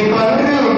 Amém. Amém.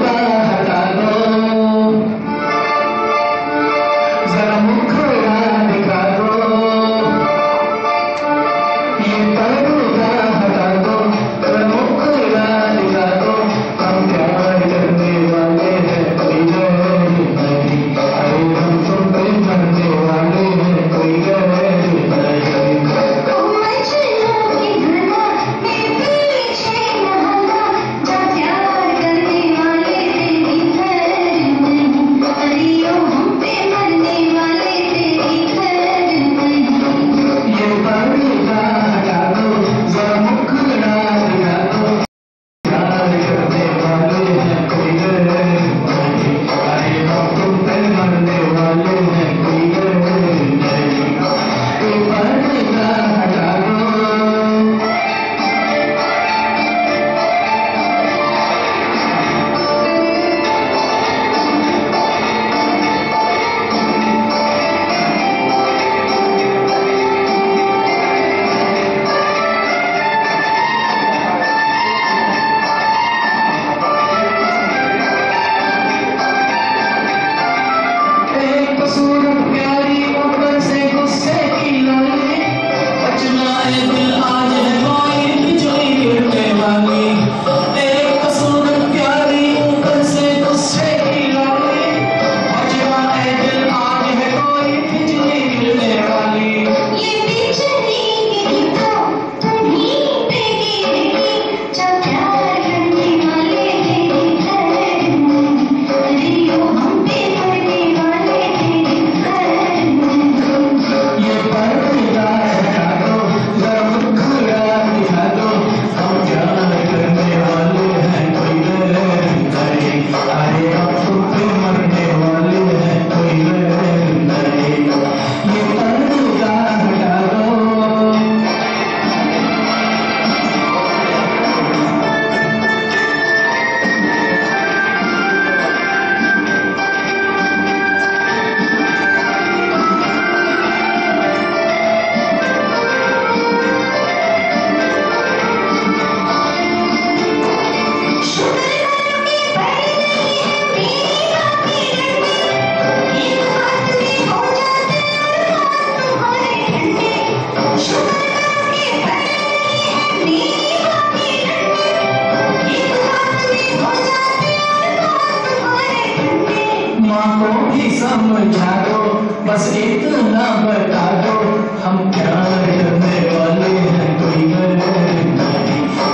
ही समझा दो बस इतना बता दो हम प्यार करने वाले हैं, कोई गले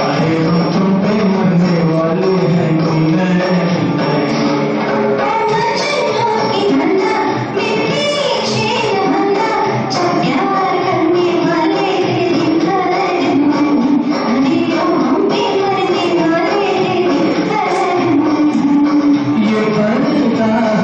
अरे मरने वाले हैं ये